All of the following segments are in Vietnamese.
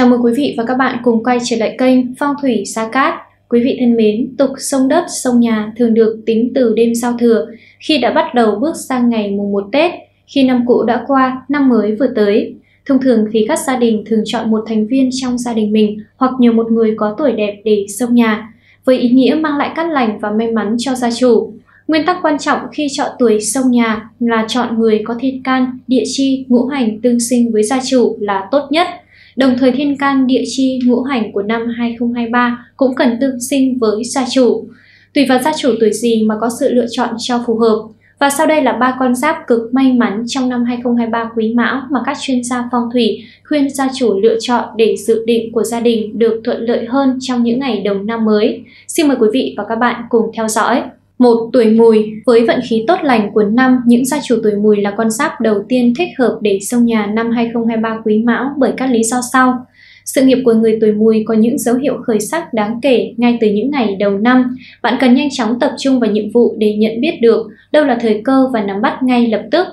Chào mừng quý vị và các bạn cùng quay trở lại kênh Phong thủy Sa Cát. Quý vị thân mến, tục sông đất, sông nhà thường được tính từ đêm giao thừa khi đã bắt đầu bước sang ngày mùng 1 Tết, khi năm cũ đã qua, năm mới vừa tới. Thông thường thì các gia đình thường chọn một thành viên trong gia đình mình hoặc nhờ một người có tuổi đẹp để sông nhà, với ý nghĩa mang lại cát lành và may mắn cho gia chủ. Nguyên tắc quan trọng khi chọn tuổi sông nhà là chọn người có thiên can, địa chi, ngũ hành tương sinh với gia chủ là tốt nhất – Đồng thời thiên can địa chi ngũ hành của năm 2023 cũng cần tương sinh với gia chủ. Tùy vào gia chủ tuổi gì mà có sự lựa chọn cho phù hợp. Và sau đây là ba con giáp cực may mắn trong năm 2023 quý mão mà các chuyên gia phong thủy khuyên gia chủ lựa chọn để dự định của gia đình được thuận lợi hơn trong những ngày đầu năm mới. Xin mời quý vị và các bạn cùng theo dõi. Một tuổi mùi với vận khí tốt lành của năm, những gia chủ tuổi mùi là con giáp đầu tiên thích hợp để sông nhà năm 2023 quý mão bởi các lý do sau. Sự nghiệp của người tuổi mùi có những dấu hiệu khởi sắc đáng kể ngay từ những ngày đầu năm. Bạn cần nhanh chóng tập trung vào nhiệm vụ để nhận biết được đâu là thời cơ và nắm bắt ngay lập tức.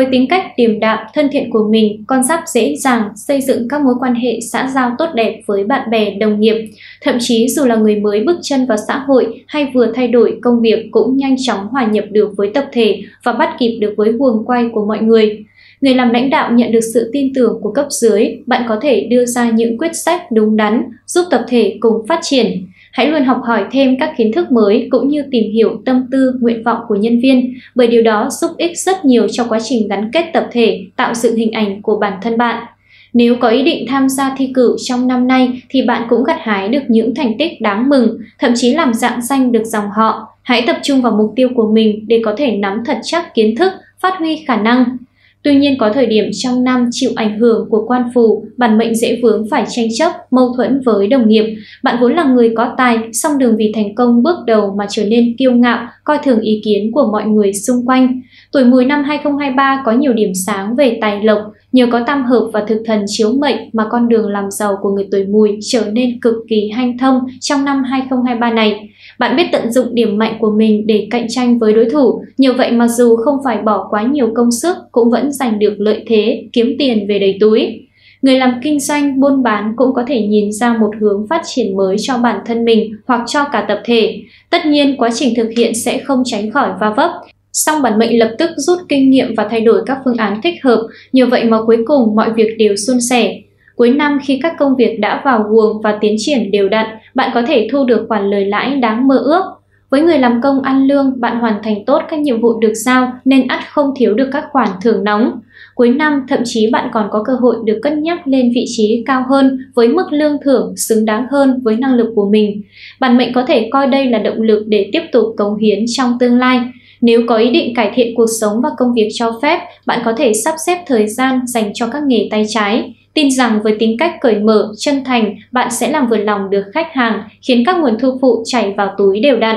Với tính cách điềm đạm, thân thiện của mình, con giáp dễ dàng xây dựng các mối quan hệ xã giao tốt đẹp với bạn bè, đồng nghiệp. Thậm chí dù là người mới bước chân vào xã hội hay vừa thay đổi công việc cũng nhanh chóng hòa nhập được với tập thể và bắt kịp được với guồng quay của mọi người. Người làm lãnh đạo nhận được sự tin tưởng của cấp dưới, bạn có thể đưa ra những quyết sách đúng đắn, giúp tập thể cùng phát triển. Hãy luôn học hỏi thêm các kiến thức mới cũng như tìm hiểu tâm tư, nguyện vọng của nhân viên, bởi điều đó giúp ích rất nhiều cho quá trình gắn kết tập thể, tạo dựng hình ảnh của bản thân bạn. Nếu có ý định tham gia thi cử trong năm nay thì bạn cũng gặt hái được những thành tích đáng mừng, thậm chí làm dạng danh được dòng họ. Hãy tập trung vào mục tiêu của mình để có thể nắm thật chắc kiến thức, phát huy khả năng. Tuy nhiên có thời điểm trong năm chịu ảnh hưởng của quan phù, bản mệnh dễ vướng phải tranh chấp, mâu thuẫn với đồng nghiệp. Bạn vốn là người có tài, song đường vì thành công bước đầu mà trở nên kiêu ngạo, coi thường ý kiến của mọi người xung quanh. Tuổi mùi năm 2023 có nhiều điểm sáng về tài lộc, nhờ có tam hợp và thực thần chiếu mệnh mà con đường làm giàu của người tuổi mùi trở nên cực kỳ hanh thông trong năm 2023 này. Bạn biết tận dụng điểm mạnh của mình để cạnh tranh với đối thủ, nhờ vậy mà dù không phải bỏ quá nhiều công sức cũng vẫn giành được lợi thế, kiếm tiền về đầy túi. Người làm kinh doanh, buôn bán cũng có thể nhìn ra một hướng phát triển mới cho bản thân mình hoặc cho cả tập thể. Tất nhiên, quá trình thực hiện sẽ không tránh khỏi va vấp, Song bản mệnh lập tức rút kinh nghiệm và thay đổi các phương án thích hợp, nhờ vậy mà cuối cùng mọi việc đều suôn sẻ. Cuối năm khi các công việc đã vào guồng và tiến triển đều đặn, bạn có thể thu được khoản lời lãi đáng mơ ước. Với người làm công ăn lương, bạn hoàn thành tốt các nhiệm vụ được giao nên ắt không thiếu được các khoản thưởng nóng. Cuối năm, thậm chí bạn còn có cơ hội được cân nhắc lên vị trí cao hơn với mức lương thưởng xứng đáng hơn với năng lực của mình. Bản mệnh có thể coi đây là động lực để tiếp tục cống hiến trong tương lai. Nếu có ý định cải thiện cuộc sống và công việc cho phép, bạn có thể sắp xếp thời gian dành cho các nghề tay trái. Tin rằng với tính cách cởi mở, chân thành, bạn sẽ làm vừa lòng được khách hàng, khiến các nguồn thu phụ chảy vào túi đều đặn.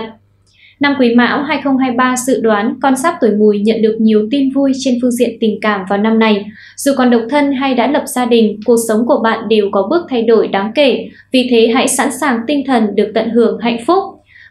Năm Quý Mão 2023 dự đoán con giáp tuổi mùi nhận được nhiều tin vui trên phương diện tình cảm vào năm này. Dù còn độc thân hay đã lập gia đình, cuộc sống của bạn đều có bước thay đổi đáng kể. Vì thế hãy sẵn sàng tinh thần được tận hưởng hạnh phúc.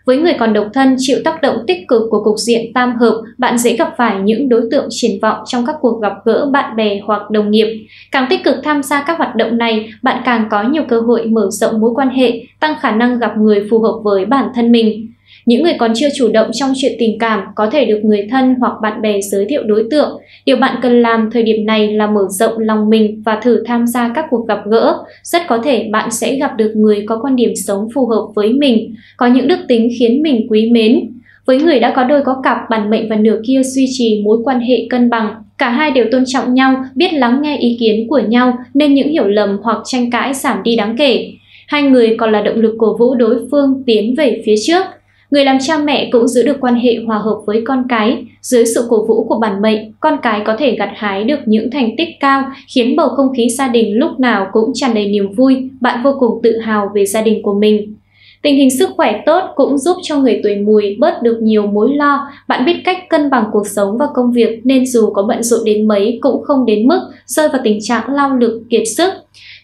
Với người còn độc thân chịu tác động tích cực của cục diện tam hợp, bạn dễ gặp phải những đối tượng triển vọng trong các cuộc gặp gỡ bạn bè hoặc đồng nghiệp. Càng tích cực tham gia các hoạt động này, bạn càng có nhiều cơ hội mở rộng mối quan hệ, tăng khả năng gặp người phù hợp với bản thân mình. Những người còn chưa chủ động trong chuyện tình cảm có thể được người thân hoặc bạn bè giới thiệu đối tượng. Điều bạn cần làm thời điểm này là mở rộng lòng mình và thử tham gia các cuộc gặp gỡ. Rất có thể bạn sẽ gặp được người có quan điểm sống phù hợp với mình, có những đức tính khiến mình quý mến. Với người đã có đôi có cặp, bản mệnh và nửa kia duy trì mối quan hệ cân bằng. Cả hai đều tôn trọng nhau, biết lắng nghe ý kiến của nhau nên những hiểu lầm hoặc tranh cãi giảm đi đáng kể. Hai người còn là động lực cổ vũ đối phương tiến về phía trước. Người làm cha mẹ cũng giữ được quan hệ hòa hợp với con cái. Dưới sự cổ vũ của bản mệnh, con cái có thể gặt hái được những thành tích cao, khiến bầu không khí gia đình lúc nào cũng tràn đầy niềm vui, bạn vô cùng tự hào về gia đình của mình. Tình hình sức khỏe tốt cũng giúp cho người tuổi mùi bớt được nhiều mối lo. Bạn biết cách cân bằng cuộc sống và công việc nên dù có bận rộn đến mấy cũng không đến mức rơi vào tình trạng lao lực, kiệt sức.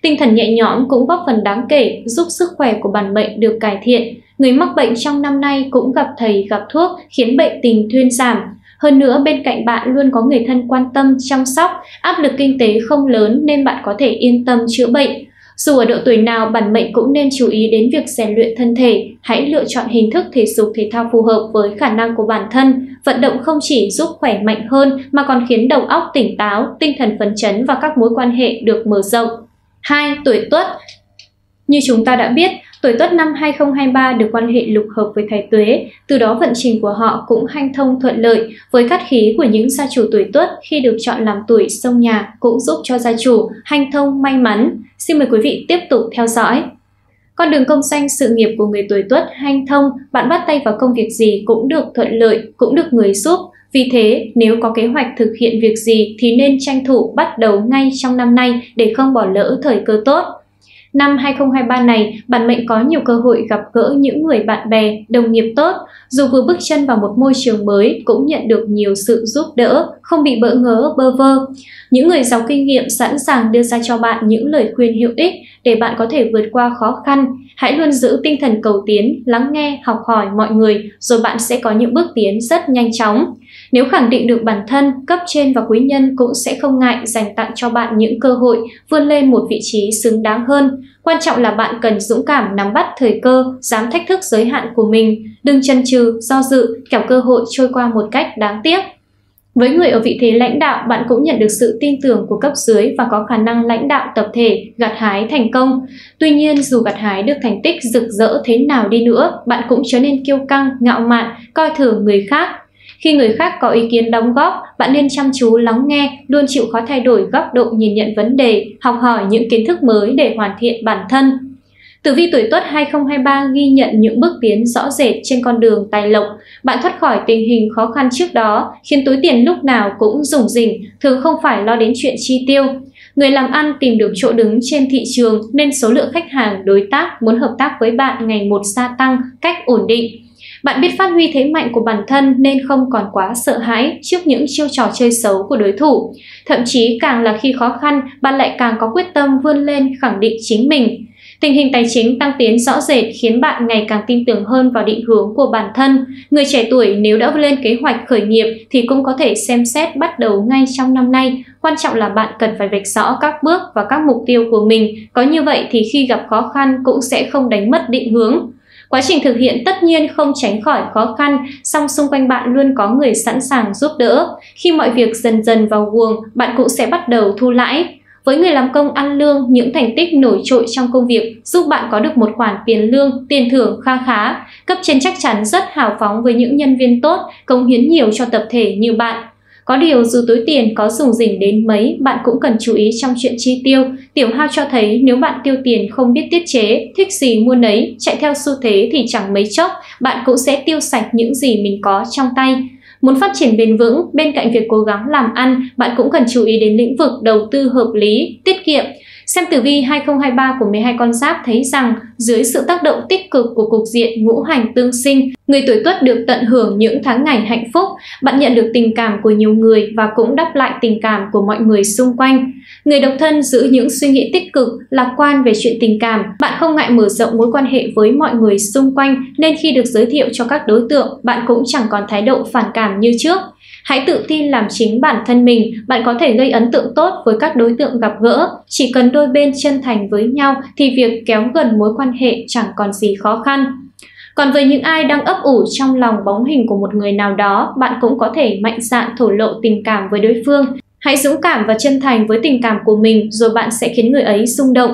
Tinh thần nhẹ nhõm cũng góp phần đáng kể giúp sức khỏe của bản mệnh được cải thiện. Người mắc bệnh trong năm nay cũng gặp thầy gặp thuốc khiến bệnh tình thuyên giảm. Hơn nữa bên cạnh bạn luôn có người thân quan tâm, chăm sóc, áp lực kinh tế không lớn nên bạn có thể yên tâm chữa bệnh. Dù ở độ tuổi nào, bản mệnh cũng nên chú ý đến việc rèn luyện thân thể. Hãy lựa chọn hình thức thể dục thể thao phù hợp với khả năng của bản thân. Vận động không chỉ giúp khỏe mạnh hơn mà còn khiến đầu óc tỉnh táo, tinh thần phấn chấn và các mối quan hệ được mở rộng. 2. Tuổi Tuất Như chúng ta đã biết, Tuổi Tuất năm 2023 được quan hệ lục hợp với Thái Tuế, từ đó vận trình của họ cũng hanh thông thuận lợi với cát khí của những gia chủ tuổi Tuất khi được chọn làm tuổi sông nhà cũng giúp cho gia chủ hanh thông may mắn. Xin mời quý vị tiếp tục theo dõi. Con đường công danh sự nghiệp của người tuổi Tuất hanh thông, bạn bắt tay vào công việc gì cũng được thuận lợi, cũng được người giúp. Vì thế, nếu có kế hoạch thực hiện việc gì thì nên tranh thủ bắt đầu ngay trong năm nay để không bỏ lỡ thời cơ tốt. Năm 2023 này, bản mệnh có nhiều cơ hội gặp gỡ những người bạn bè, đồng nghiệp tốt, dù vừa bước chân vào một môi trường mới cũng nhận được nhiều sự giúp đỡ, không bị bỡ ngỡ bơ vơ. Những người giàu kinh nghiệm sẵn sàng đưa ra cho bạn những lời khuyên hữu ích để bạn có thể vượt qua khó khăn. Hãy luôn giữ tinh thần cầu tiến, lắng nghe, học hỏi mọi người, rồi bạn sẽ có những bước tiến rất nhanh chóng. Nếu khẳng định được bản thân, cấp trên và quý nhân cũng sẽ không ngại dành tặng cho bạn những cơ hội vươn lên một vị trí xứng đáng hơn. Quan trọng là bạn cần dũng cảm nắm bắt thời cơ, dám thách thức giới hạn của mình, đừng chần chừ, do dự, kẻo cơ hội trôi qua một cách đáng tiếc. Với người ở vị thế lãnh đạo, bạn cũng nhận được sự tin tưởng của cấp dưới và có khả năng lãnh đạo tập thể, gặt hái thành công. Tuy nhiên, dù gặt hái được thành tích rực rỡ thế nào đi nữa, bạn cũng trở nên kiêu căng, ngạo mạn, coi thường người khác. Khi người khác có ý kiến đóng góp, bạn nên chăm chú lắng nghe, luôn chịu khó thay đổi góc độ nhìn nhận vấn đề, học hỏi những kiến thức mới để hoàn thiện bản thân. Tử vi tuổi Tuất 2023 ghi nhận những bước tiến rõ rệt trên con đường tài lộc. Bạn thoát khỏi tình hình khó khăn trước đó, khiến túi tiền lúc nào cũng rủng rỉnh, thường không phải lo đến chuyện chi tiêu. Người làm ăn tìm được chỗ đứng trên thị trường nên số lượng khách hàng, đối tác muốn hợp tác với bạn ngày một gia tăng cách ổn định. Bạn biết phát huy thế mạnh của bản thân nên không còn quá sợ hãi trước những chiêu trò chơi xấu của đối thủ. Thậm chí càng là khi khó khăn, bạn lại càng có quyết tâm vươn lên khẳng định chính mình. Tình hình tài chính tăng tiến rõ rệt khiến bạn ngày càng tin tưởng hơn vào định hướng của bản thân. Người trẻ tuổi nếu đã lên kế hoạch khởi nghiệp thì cũng có thể xem xét bắt đầu ngay trong năm nay. Quan trọng là bạn cần phải vạch rõ các bước và các mục tiêu của mình. Có như vậy thì khi gặp khó khăn cũng sẽ không đánh mất định hướng. Quá trình thực hiện tất nhiên không tránh khỏi khó khăn, song xung quanh bạn luôn có người sẵn sàng giúp đỡ. Khi mọi việc dần dần vào guồng, bạn cũng sẽ bắt đầu thu lãi. Với người làm công ăn lương, những thành tích nổi trội trong công việc giúp bạn có được một khoản tiền lương, tiền thưởng kha khá. Cấp trên chắc chắn rất hào phóng với những nhân viên tốt, công hiến nhiều cho tập thể như bạn. Có điều dù túi tiền có dùng dình đến mấy, bạn cũng cần chú ý trong chuyện chi tiêu. Tiểu hao cho thấy nếu bạn tiêu tiền không biết tiết chế, thích gì mua nấy, chạy theo xu thế thì chẳng mấy chốc, bạn cũng sẽ tiêu sạch những gì mình có trong tay. Muốn phát triển bền vững, bên cạnh việc cố gắng làm ăn, bạn cũng cần chú ý đến lĩnh vực đầu tư hợp lý, tiết kiệm. Xem tử vi 2023 của 12 con giáp thấy rằng dưới sự tác động tích cực của cục diện ngũ hành tương sinh, người tuổi tuất được tận hưởng những tháng ngày hạnh phúc, bạn nhận được tình cảm của nhiều người và cũng đáp lại tình cảm của mọi người xung quanh. Người độc thân giữ những suy nghĩ tích cực, lạc quan về chuyện tình cảm, bạn không ngại mở rộng mối quan hệ với mọi người xung quanh nên khi được giới thiệu cho các đối tượng, bạn cũng chẳng còn thái độ phản cảm như trước. Hãy tự tin làm chính bản thân mình, bạn có thể gây ấn tượng tốt với các đối tượng gặp gỡ. Chỉ cần đôi bên chân thành với nhau thì việc kéo gần mối quan hệ chẳng còn gì khó khăn. Còn với những ai đang ấp ủ trong lòng bóng hình của một người nào đó, bạn cũng có thể mạnh dạn thổ lộ tình cảm với đối phương. Hãy dũng cảm và chân thành với tình cảm của mình rồi bạn sẽ khiến người ấy rung động.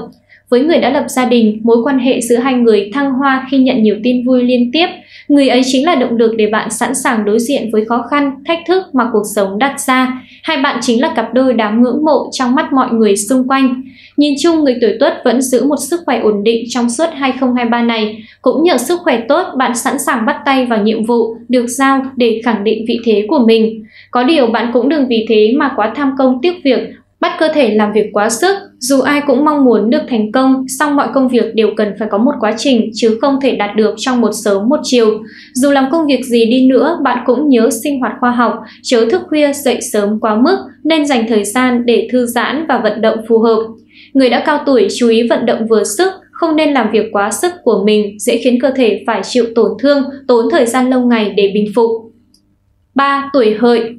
Với người đã lập gia đình, mối quan hệ giữa hai người thăng hoa khi nhận nhiều tin vui liên tiếp. Người ấy chính là động lực để bạn sẵn sàng đối diện với khó khăn, thách thức mà cuộc sống đặt ra. Hai bạn chính là cặp đôi đáng ngưỡng mộ trong mắt mọi người xung quanh. Nhìn chung, người tuổi tuất vẫn giữ một sức khỏe ổn định trong suốt 2023 này. Cũng nhờ sức khỏe tốt, bạn sẵn sàng bắt tay vào nhiệm vụ được giao để khẳng định vị thế của mình. Có điều bạn cũng đừng vì thế mà quá tham công tiếc việc bắt cơ thể làm việc quá sức. Dù ai cũng mong muốn được thành công, song mọi công việc đều cần phải có một quá trình chứ không thể đạt được trong một sớm một chiều. Dù làm công việc gì đi nữa, bạn cũng nhớ sinh hoạt khoa học, chớ thức khuya dậy sớm quá mức nên dành thời gian để thư giãn và vận động phù hợp. Người đã cao tuổi chú ý vận động vừa sức, không nên làm việc quá sức của mình dễ khiến cơ thể phải chịu tổn thương, tốn thời gian lâu ngày để bình phục. 3. Tuổi hợi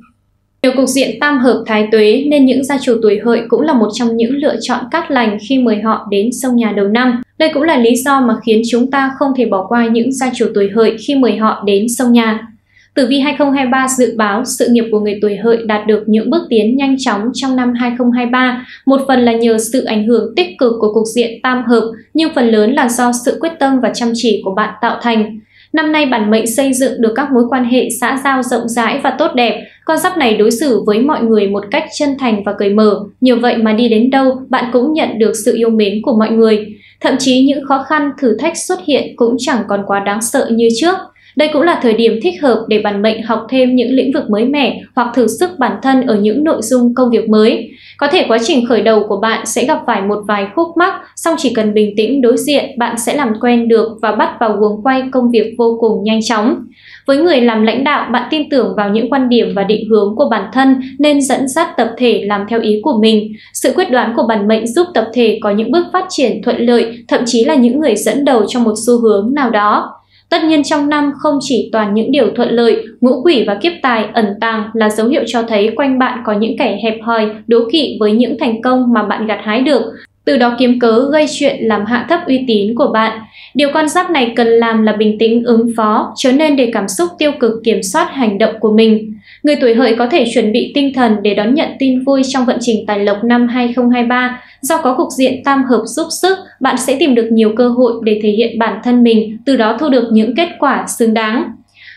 Nhờ cục diện tam hợp thái tuế nên những gia chủ tuổi hợi cũng là một trong những lựa chọn cát lành khi mời họ đến sông nhà đầu năm. Đây cũng là lý do mà khiến chúng ta không thể bỏ qua những gia chủ tuổi hợi khi mời họ đến sông nhà. Tử vi 2023 dự báo sự nghiệp của người tuổi hợi đạt được những bước tiến nhanh chóng trong năm 2023, một phần là nhờ sự ảnh hưởng tích cực của cục diện tam hợp, nhưng phần lớn là do sự quyết tâm và chăm chỉ của bạn tạo thành. Năm nay bản mệnh xây dựng được các mối quan hệ xã giao rộng rãi và tốt đẹp, con giáp này đối xử với mọi người một cách chân thành và cởi mở, nhờ vậy mà đi đến đâu bạn cũng nhận được sự yêu mến của mọi người. Thậm chí những khó khăn, thử thách xuất hiện cũng chẳng còn quá đáng sợ như trước. Đây cũng là thời điểm thích hợp để bản mệnh học thêm những lĩnh vực mới mẻ hoặc thử sức bản thân ở những nội dung công việc mới. Có thể quá trình khởi đầu của bạn sẽ gặp phải một vài khúc mắc, song chỉ cần bình tĩnh đối diện, bạn sẽ làm quen được và bắt vào guồng quay công việc vô cùng nhanh chóng. Với người làm lãnh đạo, bạn tin tưởng vào những quan điểm và định hướng của bản thân nên dẫn dắt tập thể làm theo ý của mình. Sự quyết đoán của bản mệnh giúp tập thể có những bước phát triển thuận lợi, thậm chí là những người dẫn đầu trong một xu hướng nào đó. Tất nhiên trong năm không chỉ toàn những điều thuận lợi, ngũ quỷ và kiếp tài ẩn tàng là dấu hiệu cho thấy quanh bạn có những kẻ hẹp hòi, đố kỵ với những thành công mà bạn gặt hái được, từ đó kiếm cớ gây chuyện làm hạ thấp uy tín của bạn. Điều con giáp này cần làm là bình tĩnh ứng phó, chớ nên để cảm xúc tiêu cực kiểm soát hành động của mình. Người tuổi hợi có thể chuẩn bị tinh thần để đón nhận tin vui trong vận trình tài lộc năm 2023. Do có cục diện tam hợp giúp sức, bạn sẽ tìm được nhiều cơ hội để thể hiện bản thân mình, từ đó thu được những kết quả xứng đáng.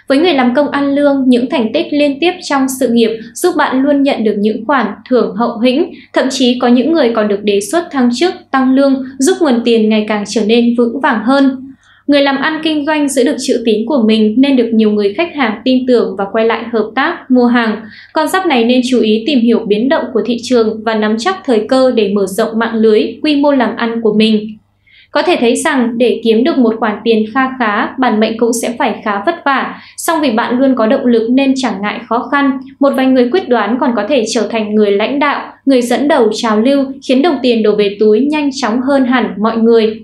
Với người làm công ăn lương, những thành tích liên tiếp trong sự nghiệp giúp bạn luôn nhận được những khoản thưởng hậu hĩnh, thậm chí có những người còn được đề xuất thăng chức, tăng lương, giúp nguồn tiền ngày càng trở nên vững vàng hơn. Người làm ăn kinh doanh giữ được chữ tín của mình nên được nhiều người khách hàng tin tưởng và quay lại hợp tác, mua hàng. Con giáp này nên chú ý tìm hiểu biến động của thị trường và nắm chắc thời cơ để mở rộng mạng lưới, quy mô làm ăn của mình. Có thể thấy rằng để kiếm được một khoản tiền kha khá, bản mệnh cũng sẽ phải khá vất vả, song vì bạn luôn có động lực nên chẳng ngại khó khăn. Một vài người quyết đoán còn có thể trở thành người lãnh đạo, người dẫn đầu trào lưu, khiến đồng tiền đổ về túi nhanh chóng hơn hẳn mọi người.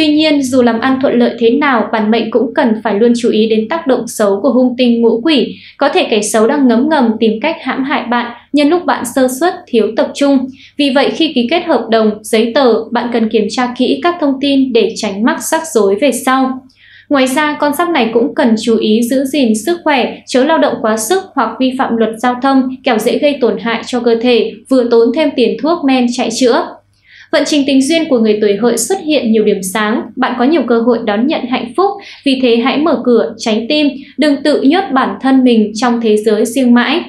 Tuy nhiên, dù làm ăn thuận lợi thế nào, bản mệnh cũng cần phải luôn chú ý đến tác động xấu của hung tinh ngũ quỷ. Có thể kẻ xấu đang ngấm ngầm tìm cách hãm hại bạn nhân lúc bạn sơ suất, thiếu tập trung. Vì vậy, khi ký kết hợp đồng, giấy tờ, bạn cần kiểm tra kỹ các thông tin để tránh mắc rắc rối về sau. Ngoài ra, con giáp này cũng cần chú ý giữ gìn sức khỏe, chớ lao động quá sức hoặc vi phạm luật giao thông, kẻo dễ gây tổn hại cho cơ thể, vừa tốn thêm tiền thuốc men chạy chữa. Vận trình tình duyên của người tuổi hợi xuất hiện nhiều điểm sáng, bạn có nhiều cơ hội đón nhận hạnh phúc, vì thế hãy mở cửa, tránh tim, đừng tự nhốt bản thân mình trong thế giới riêng mãi.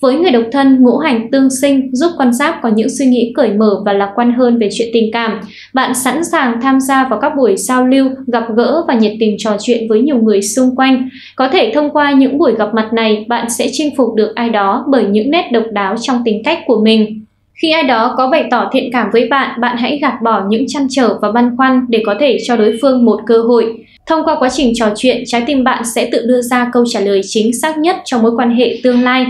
Với người độc thân, ngũ hành tương sinh giúp con giáp có những suy nghĩ cởi mở và lạc quan hơn về chuyện tình cảm. Bạn sẵn sàng tham gia vào các buổi giao lưu, gặp gỡ và nhiệt tình trò chuyện với nhiều người xung quanh. Có thể thông qua những buổi gặp mặt này, bạn sẽ chinh phục được ai đó bởi những nét độc đáo trong tính cách của mình. Khi ai đó có bày tỏ thiện cảm với bạn, bạn hãy gạt bỏ những chăn trở và băn khoăn để có thể cho đối phương một cơ hội. Thông qua quá trình trò chuyện, trái tim bạn sẽ tự đưa ra câu trả lời chính xác nhất cho mối quan hệ tương lai.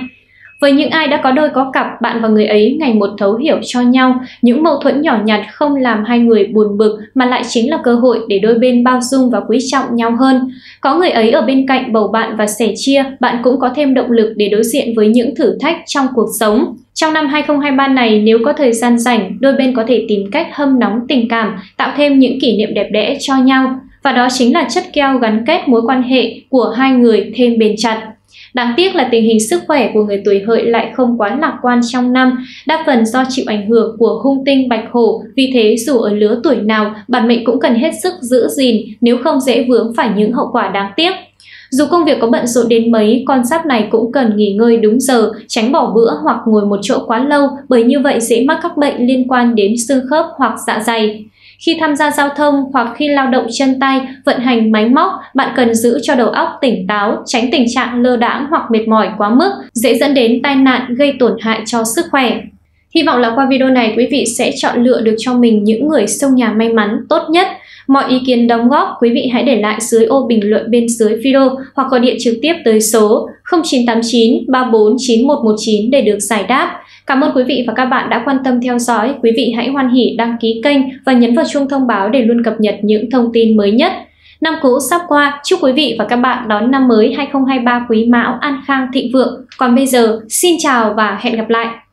Với những ai đã có đôi có cặp, bạn và người ấy ngày một thấu hiểu cho nhau, những mâu thuẫn nhỏ nhặt không làm hai người buồn bực mà lại chính là cơ hội để đôi bên bao dung và quý trọng nhau hơn. Có người ấy ở bên cạnh bầu bạn và sẻ chia, bạn cũng có thêm động lực để đối diện với những thử thách trong cuộc sống. Trong năm 2023 này, nếu có thời gian rảnh, đôi bên có thể tìm cách hâm nóng tình cảm, tạo thêm những kỷ niệm đẹp đẽ cho nhau. Và đó chính là chất keo gắn kết mối quan hệ của hai người thêm bền chặt. Đáng tiếc là tình hình sức khỏe của người tuổi hợi lại không quá lạc quan trong năm, đa phần do chịu ảnh hưởng của hung tinh bạch hổ, vì thế dù ở lứa tuổi nào, bản mệnh cũng cần hết sức giữ gìn nếu không dễ vướng phải những hậu quả đáng tiếc. Dù công việc có bận rộn đến mấy, con giáp này cũng cần nghỉ ngơi đúng giờ, tránh bỏ bữa hoặc ngồi một chỗ quá lâu bởi như vậy dễ mắc các bệnh liên quan đến xương khớp hoặc dạ dày. Khi tham gia giao thông hoặc khi lao động chân tay, vận hành máy móc, bạn cần giữ cho đầu óc tỉnh táo, tránh tình trạng lơ đãng hoặc mệt mỏi quá mức, dễ dẫn đến tai nạn gây tổn hại cho sức khỏe. Hy vọng là qua video này quý vị sẽ chọn lựa được cho mình những người sông nhà may mắn tốt nhất. Mọi ý kiến đóng góp quý vị hãy để lại dưới ô bình luận bên dưới video hoặc gọi điện trực tiếp tới số 0989 349119 để được giải đáp. Cảm ơn quý vị và các bạn đã quan tâm theo dõi. Quý vị hãy hoan hỷ đăng ký kênh và nhấn vào chuông thông báo để luôn cập nhật những thông tin mới nhất. Năm cũ sắp qua, chúc quý vị và các bạn đón năm mới 2023 quý mão an khang thịnh vượng. Còn bây giờ, xin chào và hẹn gặp lại!